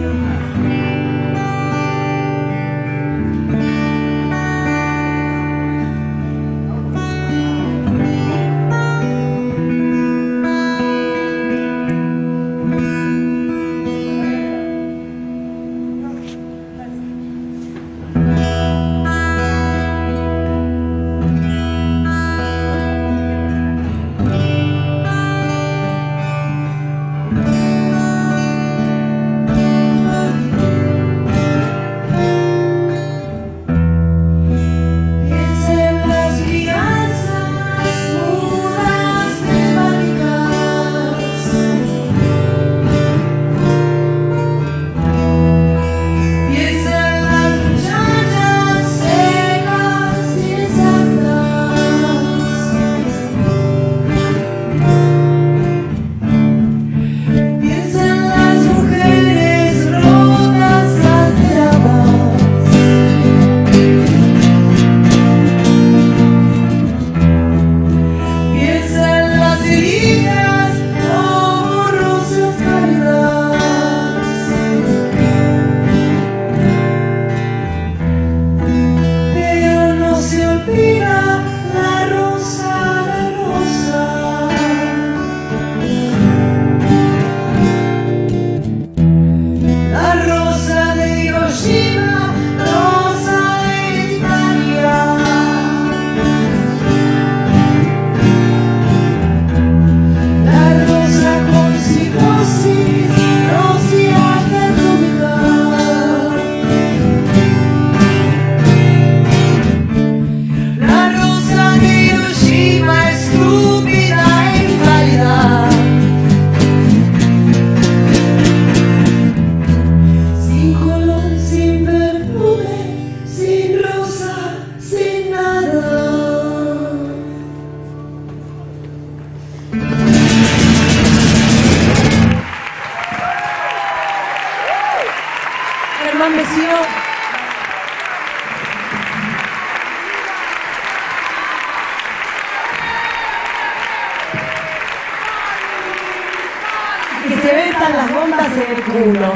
you. Vecino. Que se metan las bombas en el culo.